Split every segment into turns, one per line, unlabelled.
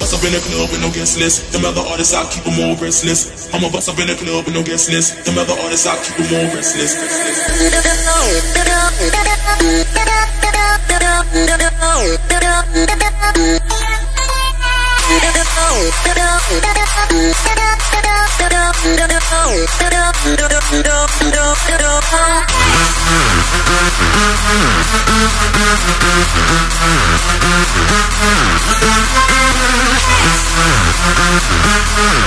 bust up in the club with no guest list. Them other artists, I keep them all restless. I'm a bust up in the club with no guest list. Them other artists, I keep them all restless. Mm-hmm.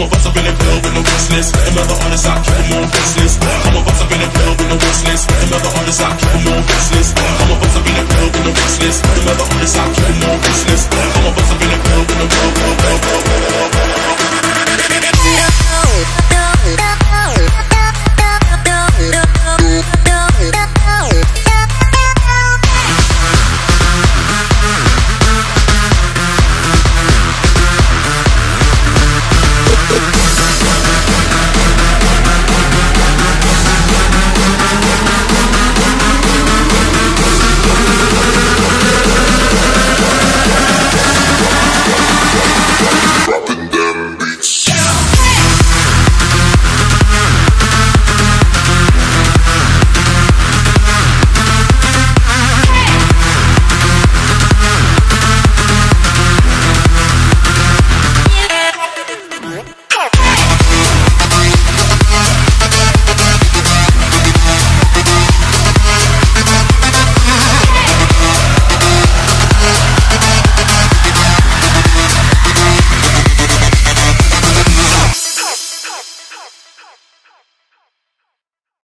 I'm a bust up in the club with no guest list. Them other artists, I keep on guest list. I'm a bust up in the club with no guest